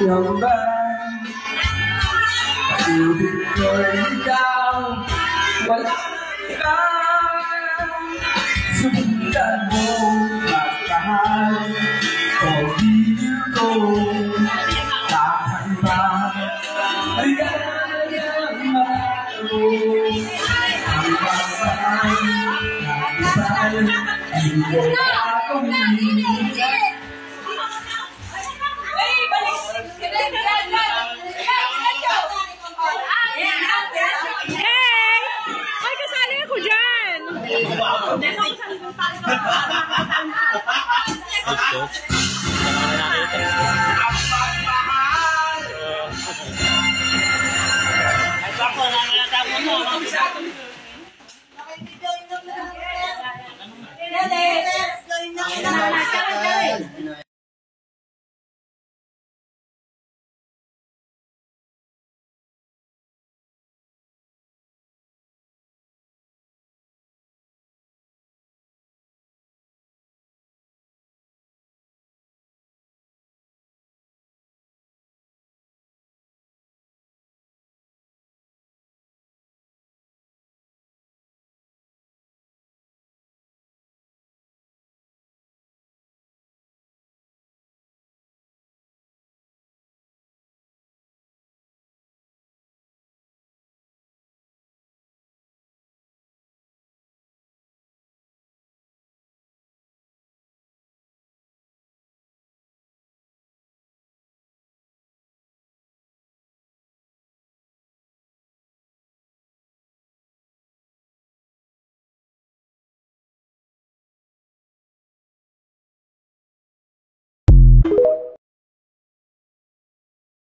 trường bên Chiều thịt cười đi cao Vẫn cao Xung tràn vô Ligayang maros Ang pasahan Isaan Hindi akong hindi Let's go. Exactly.